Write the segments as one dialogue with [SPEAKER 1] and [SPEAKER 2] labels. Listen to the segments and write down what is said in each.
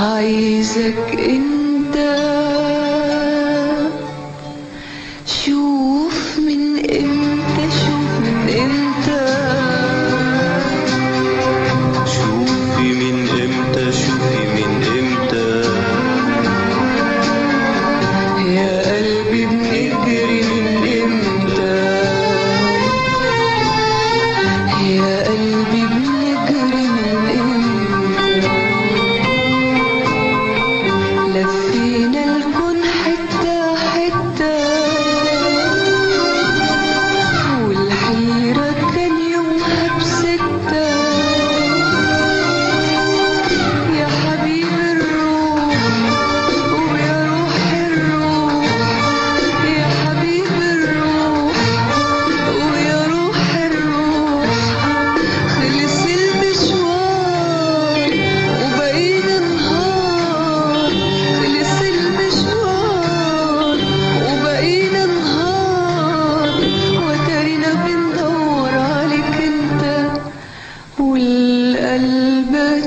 [SPEAKER 1] عايزك انت. شوف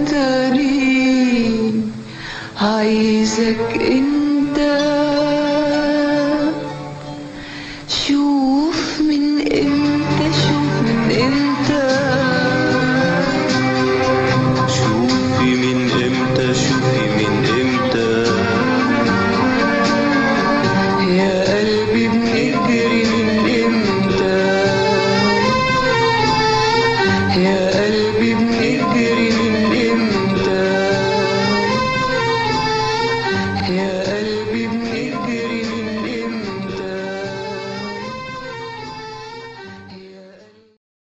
[SPEAKER 1] ترين عايزك انت